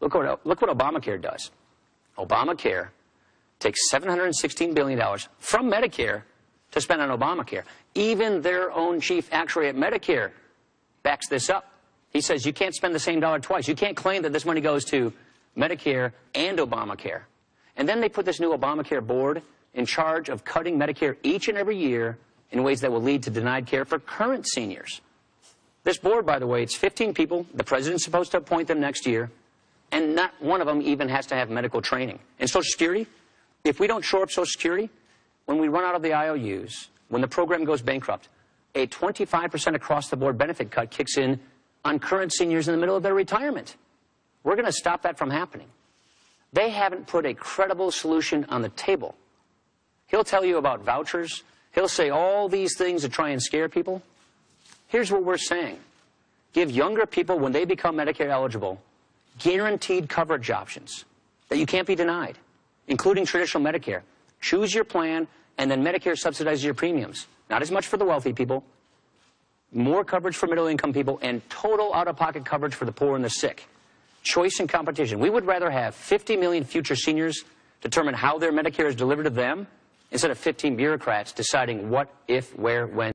Look what, look what Obamacare does. Obamacare takes $716 billion from Medicare to spend on Obamacare. Even their own chief actuary at Medicare backs this up. He says you can't spend the same dollar twice. You can't claim that this money goes to Medicare and Obamacare. And then they put this new Obamacare board in charge of cutting Medicare each and every year in ways that will lead to denied care for current seniors. This board, by the way, it's 15 people. The president's supposed to appoint them next year. And not one of them even has to have medical training. And Social Security, if we don't shore up Social Security, when we run out of the IOUs, when the program goes bankrupt, a 25% across the board benefit cut kicks in on current seniors in the middle of their retirement. We're going to stop that from happening. They haven't put a credible solution on the table. He'll tell you about vouchers. He'll say all these things to try and scare people. Here's what we're saying. Give younger people, when they become Medicare eligible, guaranteed coverage options that you can't be denied, including traditional Medicare. Choose your plan, and then Medicare subsidizes your premiums. Not as much for the wealthy people, more coverage for middle income people, and total out of pocket coverage for the poor and the sick. Choice and competition. We would rather have 50 million future seniors determine how their Medicare is delivered to them instead of 15 bureaucrats deciding what, if, where, when.